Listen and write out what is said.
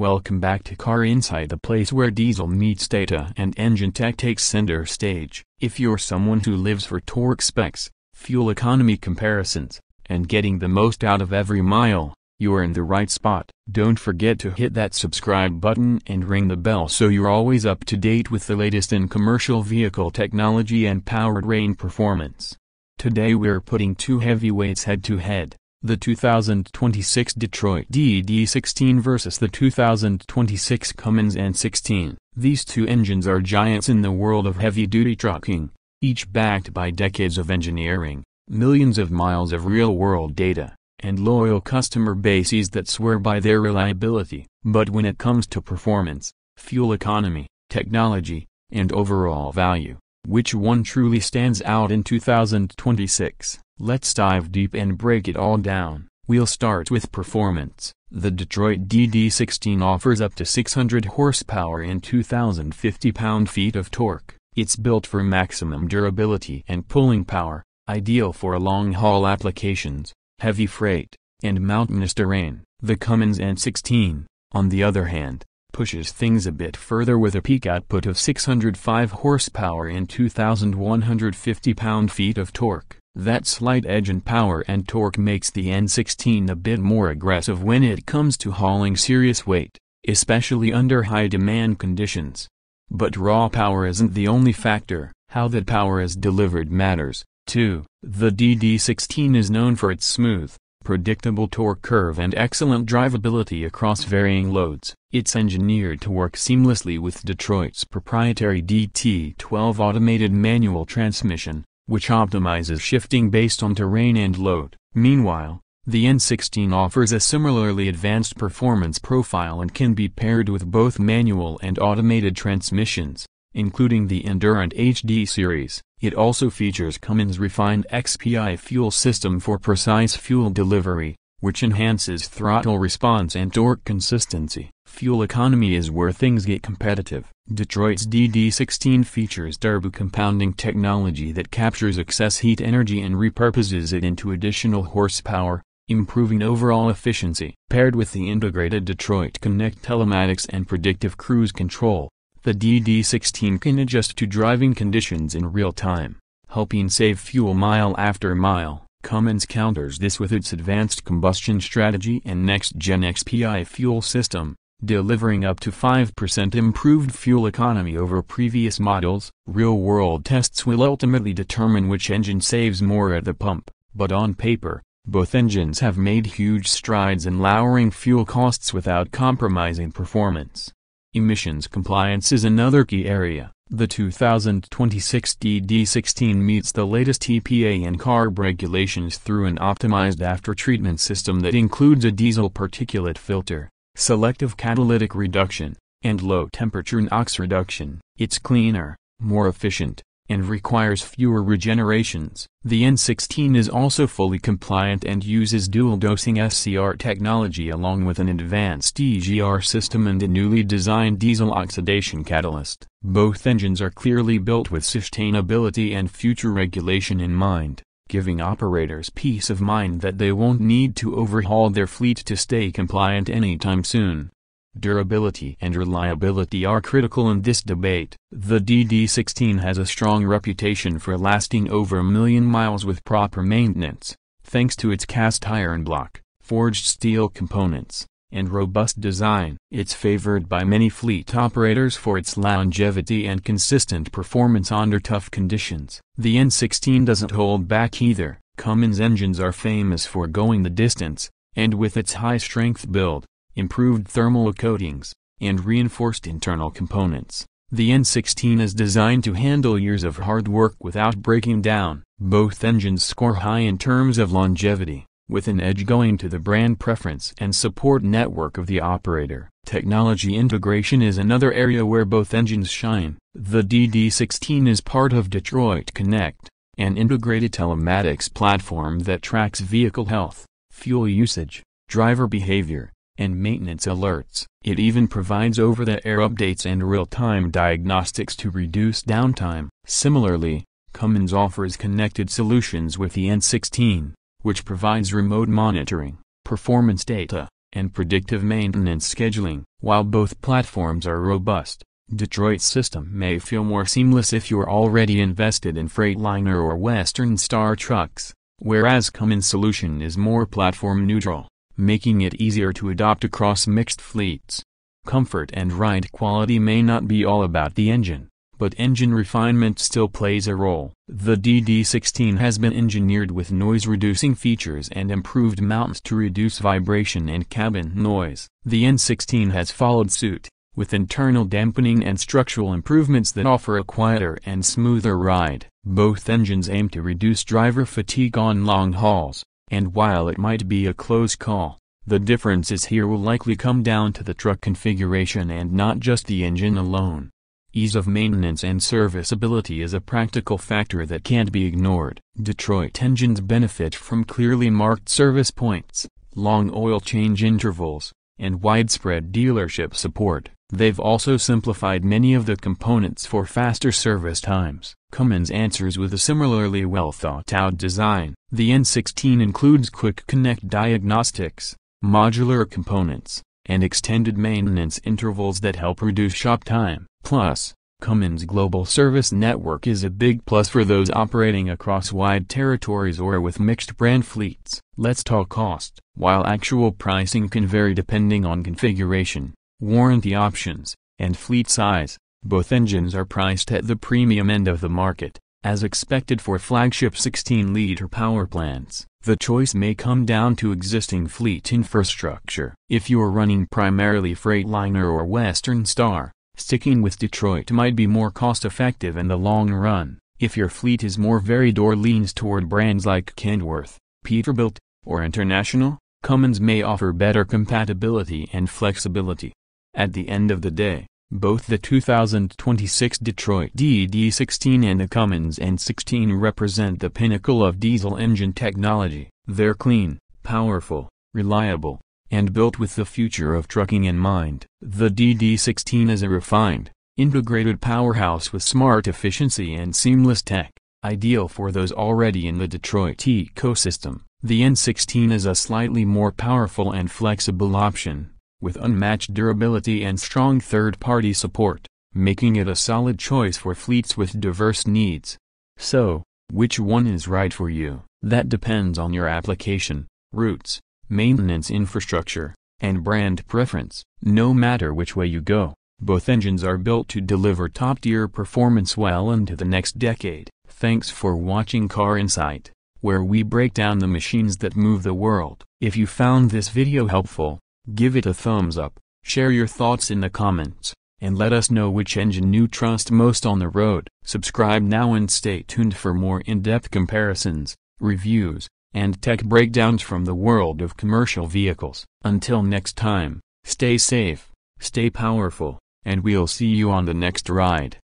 Welcome back to Car Insight the place where diesel meets data and engine tech takes center stage. If you're someone who lives for torque specs, fuel economy comparisons, and getting the most out of every mile, you're in the right spot. Don't forget to hit that subscribe button and ring the bell so you're always up to date with the latest in commercial vehicle technology and powertrain performance. Today we're putting two heavyweights head to head the 2026 Detroit DD16 versus the 2026 Cummins N16. These two engines are giants in the world of heavy-duty trucking, each backed by decades of engineering, millions of miles of real-world data, and loyal customer bases that swear by their reliability. But when it comes to performance, fuel economy, technology, and overall value, which one truly stands out in 2026? Let's dive deep and break it all down. We'll start with performance. The Detroit DD16 offers up to 600 horsepower and 2,050 pound-feet of torque. It's built for maximum durability and pulling power, ideal for long-haul applications, heavy freight, and mountainous terrain. The Cummins N16, on the other hand, pushes things a bit further with a peak output of 605 horsepower and 2,150 pound-feet of torque. That slight edge in power and torque makes the N16 a bit more aggressive when it comes to hauling serious weight, especially under high demand conditions. But raw power isn't the only factor, how that power is delivered matters, too. The DD16 is known for its smooth, predictable torque curve and excellent drivability across varying loads. It's engineered to work seamlessly with Detroit's proprietary DT12 automated manual transmission, which optimizes shifting based on terrain and load. Meanwhile, the N16 offers a similarly advanced performance profile and can be paired with both manual and automated transmissions, including the Endurant HD series. It also features Cummins' refined XPI fuel system for precise fuel delivery, which enhances throttle response and torque consistency. Fuel economy is where things get competitive. Detroit's DD16 features turbo compounding technology that captures excess heat energy and repurposes it into additional horsepower, improving overall efficiency. Paired with the integrated Detroit Connect telematics and predictive cruise control, the DD16 can adjust to driving conditions in real time, helping save fuel mile after mile. Cummins counters this with its advanced combustion strategy and next-gen XPI fuel system, delivering up to 5% improved fuel economy over previous models. Real-world tests will ultimately determine which engine saves more at the pump, but on paper, both engines have made huge strides in lowering fuel costs without compromising performance. Emissions compliance is another key area. The 2026 DD16 meets the latest EPA and CARB regulations through an optimized after-treatment system that includes a diesel particulate filter, selective catalytic reduction, and low-temperature NOx reduction. It's cleaner, more efficient, and requires fewer regenerations. The N16 is also fully compliant and uses dual-dosing SCR technology along with an advanced EGR system and a newly designed diesel oxidation catalyst. Both engines are clearly built with sustainability and future regulation in mind, giving operators peace of mind that they won't need to overhaul their fleet to stay compliant anytime soon. Durability and reliability are critical in this debate. The DD16 has a strong reputation for lasting over a million miles with proper maintenance, thanks to its cast iron block, forged steel components, and robust design. It's favored by many fleet operators for its longevity and consistent performance under tough conditions. The N16 doesn't hold back either. Cummins engines are famous for going the distance, and with its high-strength build, improved thermal coatings, and reinforced internal components. The N16 is designed to handle years of hard work without breaking down. Both engines score high in terms of longevity, with an edge going to the brand preference and support network of the operator. Technology integration is another area where both engines shine. The DD16 is part of Detroit Connect, an integrated telematics platform that tracks vehicle health, fuel usage, driver behavior, and maintenance alerts. It even provides over-the-air updates and real-time diagnostics to reduce downtime. Similarly, Cummins offers connected solutions with the N16, which provides remote monitoring, performance data, and predictive maintenance scheduling. While both platforms are robust, Detroit's system may feel more seamless if you're already invested in Freightliner or Western Star trucks, whereas Cummins' solution is more platform neutral, making it easier to adopt across mixed fleets. Comfort and ride quality may not be all about the engine, but engine refinement still plays a role. The DD16 has been engineered with noise-reducing features and improved mounts to reduce vibration and cabin noise. The N16 has followed suit, with internal dampening and structural improvements that offer a quieter and smoother ride. Both engines aim to reduce driver fatigue on long hauls, and while it might be a close call, the differences here will likely come down to the truck configuration and not just the engine alone. Ease of maintenance and serviceability is a practical factor that can't be ignored. Detroit engines benefit from clearly marked service points, long oil change intervals, and widespread dealership support. They've also simplified many of the components for faster service times. Cummins answers with a similarly well thought out design. The N16 includes quick connect diagnostics, modular components, and extended maintenance intervals that help reduce shop time. Plus, Cummins' global service network is a big plus for those operating across wide territories or with mixed brand fleets. Let's talk cost. While actual pricing can vary depending on configuration, warranty options, and fleet size, both engines are priced at the premium end of the market. As expected for flagship 16-liter power plants, the choice may come down to existing fleet infrastructure. If you're running primarily Freightliner or Western Star, Sticking with Detroit might be more cost-effective in the long run, if your fleet is more varied or leans toward brands like Kenworth, Peterbilt, or International, Cummins may offer better compatibility and flexibility. At the end of the day, both the 2026 Detroit DD16 and the Cummins N16 represent the pinnacle of diesel engine technology. They're clean, powerful, reliable, and built with the future of trucking in mind. The DD16 is a refined, integrated powerhouse with smart efficiency and seamless tech, ideal for those already in the Detroit ecosystem. The N16 is a slightly more powerful and flexible option, with unmatched durability and strong third-party support, making it a solid choice for fleets with diverse needs. So, which one is right for you? That depends on your application, routes, maintenance infrastructure, and brand preference. No matter which way you go, both engines are built to deliver top-tier performance well into the next decade. Thanks for watching Car Insight, where we break down the machines that move the world. If you found this video helpful, give it a thumbs up, share your thoughts in the comments, and let us know which engine you trust most on the road. Subscribe now and stay tuned for more in-depth comparisons, reviews, and tech breakdowns from the world of commercial vehicles. Until next time, stay safe, stay powerful, and we'll see you on the next ride.